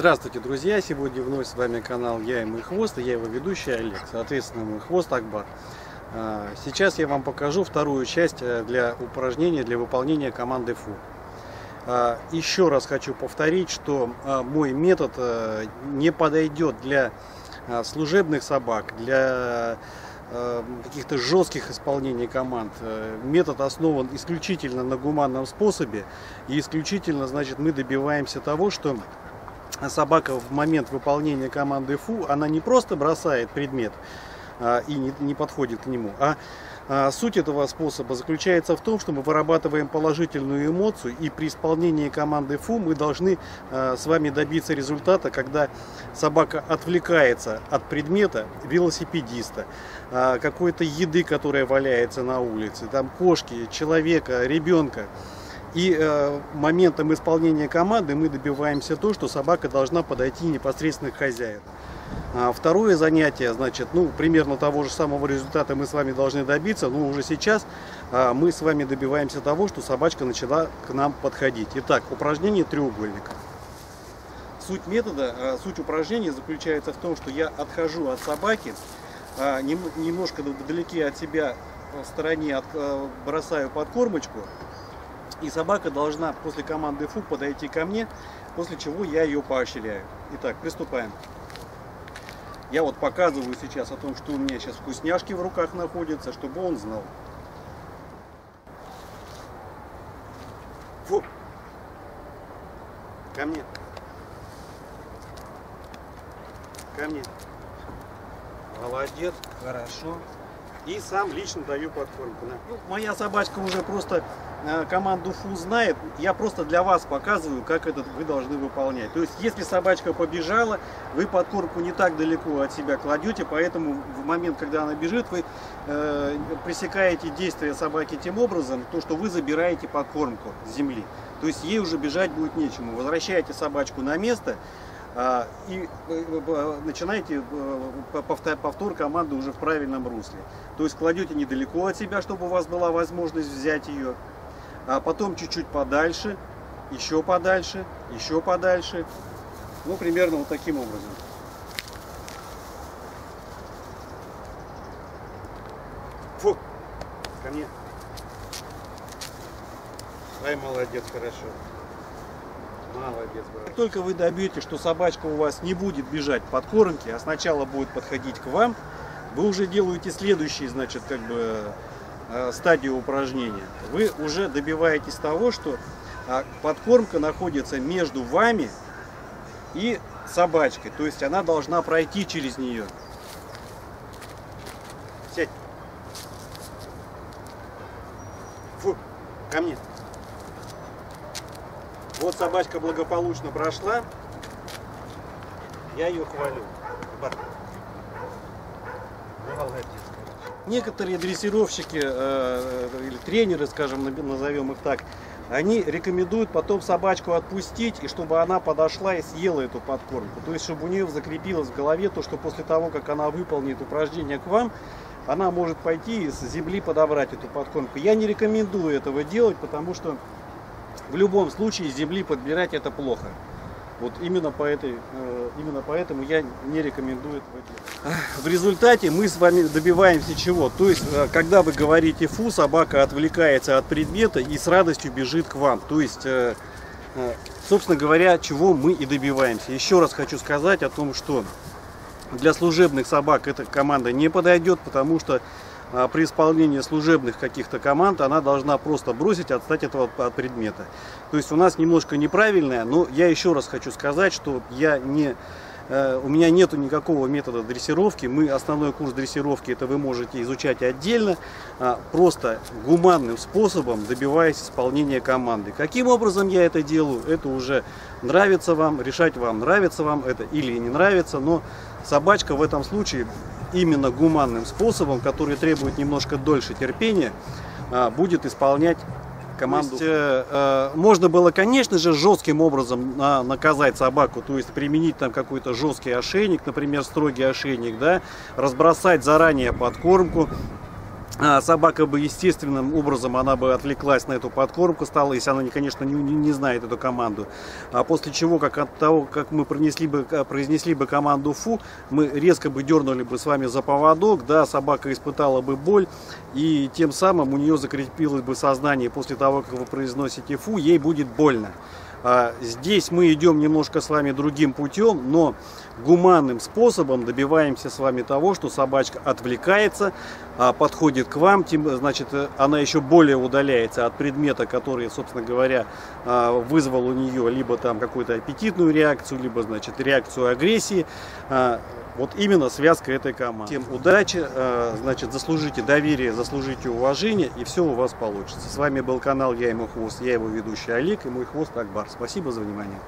Здравствуйте, друзья! Сегодня вновь с вами канал Я и мой хвост, и я его ведущий Олег, соответственно, мой хвост Акбар. А, сейчас я вам покажу вторую часть э, для упражнения, для выполнения команды ФУ. А, еще раз хочу повторить, что а, мой метод э, не подойдет для служебных собак, для каких-то жестких исполнений команд. Э, метод основан исключительно на гуманном способе и исключительно, значит, мы добиваемся того, что собака в момент выполнения команды фу, она не просто бросает предмет а, и не, не подходит к нему, а, а суть этого способа заключается в том, что мы вырабатываем положительную эмоцию и при исполнении команды фу мы должны а, с вами добиться результата, когда собака отвлекается от предмета велосипедиста, какой-то еды, которая валяется на улице, там кошки, человека, ребенка. И э, моментом исполнения команды мы добиваемся то, что собака должна подойти непосредственно к хозяину. А второе занятие, значит, ну, примерно того же самого результата мы с вами должны добиться, но уже сейчас а, мы с вами добиваемся того, что собачка начала к нам подходить. Итак, упражнение треугольника. Суть метода, а, суть упражнения заключается в том, что я отхожу от собаки, а, нем, немножко вдалеке от себя в стороне от, а, бросаю подкормочку, и собака должна после команды фу подойти ко мне, после чего я ее поощряю. Итак, приступаем. Я вот показываю сейчас о том, что у меня сейчас вкусняшки в руках находятся, чтобы он знал. Фу! Ко мне. Ко мне. Молодец, хорошо. И сам лично даю подкормку. Ну, моя собачка уже просто команду фу знает, я просто для вас показываю, как это вы должны выполнять. То есть, если собачка побежала, вы подкормку не так далеко от себя кладете, поэтому в момент, когда она бежит, вы э, пресекаете действия собаки тем образом, то, что вы забираете подкормку с земли. То есть, ей уже бежать будет нечему. Возвращаете собачку на место, а, и э, э, начинаете повтор, повтор команды уже в правильном русле. То есть кладете недалеко от себя, чтобы у вас была возможность взять ее а потом чуть-чуть подальше, еще подальше, еще подальше. Ну, примерно вот таким образом. Фу, ко мне. Ай, молодец, хорошо. Молодец, брат. Как только вы добьетесь, что собачка у вас не будет бежать под кормки, а сначала будет подходить к вам, вы уже делаете следующий, значит, как бы стадию упражнения, вы уже добиваетесь того, что а, подкормка находится между вами и собачкой. То есть она должна пройти через нее. Сядь. Фу, ко мне. Вот собачка благополучно прошла. Я ее хвалю. Молодец. Некоторые дрессировщики э, или тренеры, скажем, назовем их так, они рекомендуют потом собачку отпустить, и чтобы она подошла и съела эту подкормку. То есть, чтобы у нее закрепилось в голове то, что после того, как она выполнит упражнение к вам, она может пойти и с земли подобрать эту подкормку. Я не рекомендую этого делать, потому что в любом случае с земли подбирать это плохо. Вот именно, по этой, э, именно поэтому я не рекомендую делать. В результате мы с вами добиваемся чего? То есть, э, когда вы говорите фу, собака отвлекается от предмета и с радостью бежит к вам. То есть, э, собственно говоря, чего мы и добиваемся. Еще раз хочу сказать о том, что для служебных собак эта команда не подойдет, потому что при исполнении служебных каких-то команд она должна просто бросить, отстать этого от предмета. То есть у нас немножко неправильное, но я еще раз хочу сказать, что я не э, у меня нету никакого метода дрессировки. Мы основной курс дрессировки это вы можете изучать отдельно, а, просто гуманным способом добиваясь исполнения команды. Каким образом я это делаю, это уже нравится вам, решать вам, нравится вам это или не нравится, но собачка в этом случае именно гуманным способом, который требует немножко дольше терпения, а, будет исполнять команду. Есть, э, э, можно было, конечно же, жестким образом на, наказать собаку, то есть применить там какой-то жесткий ошейник, например, строгий ошейник, да, разбросать заранее подкормку, собака бы естественным образом она бы отвлеклась на эту подкормку стала, если она, конечно, не, не, знает эту команду. А после чего, как от того, как мы произнесли бы, произнесли бы команду фу, мы резко бы дернули бы с вами за поводок, да, собака испытала бы боль, и тем самым у нее закрепилось бы сознание после того, как вы произносите фу, ей будет больно. А здесь мы идем немножко с вами другим путем, но гуманным способом добиваемся с вами того, что собачка отвлекается, а, подходит к вам, значит, она еще более удаляется от предмета, который, собственно говоря, а, вызвал у нее либо там какую-то аппетитную реакцию, либо, значит, реакцию агрессии. Вот именно связка этой команды. Всем удачи, значит, заслужите доверие, заслужите уважение, и все у вас получится. С вами был канал Я и мой хвост, я его ведущий Олег и мой хвост Акбар. Спасибо за внимание.